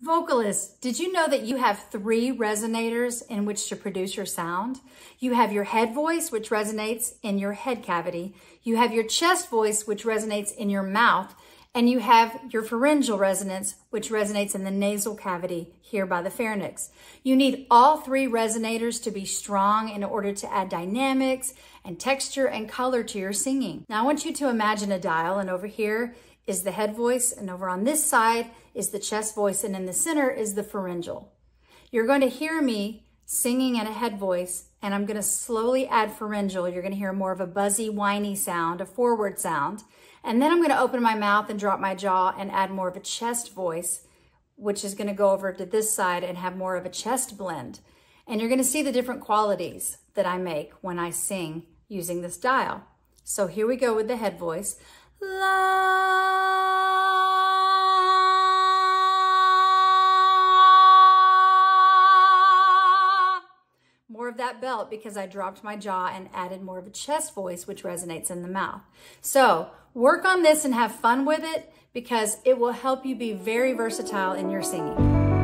Vocalists, did you know that you have three resonators in which to produce your sound? You have your head voice, which resonates in your head cavity. You have your chest voice, which resonates in your mouth. And you have your pharyngeal resonance, which resonates in the nasal cavity here by the pharynx. You need all three resonators to be strong in order to add dynamics and texture and color to your singing. Now I want you to imagine a dial and over here is the head voice, and over on this side is the chest voice, and in the center is the pharyngeal. You're going to hear me singing in a head voice, and I'm going to slowly add pharyngeal. You're going to hear more of a buzzy, whiny sound, a forward sound. And then I'm going to open my mouth and drop my jaw and add more of a chest voice, which is going to go over to this side and have more of a chest blend. And you're going to see the different qualities that I make when I sing using this dial. So here we go with the head voice. More of that belt because I dropped my jaw and added more of a chest voice, which resonates in the mouth. So work on this and have fun with it because it will help you be very versatile in your singing.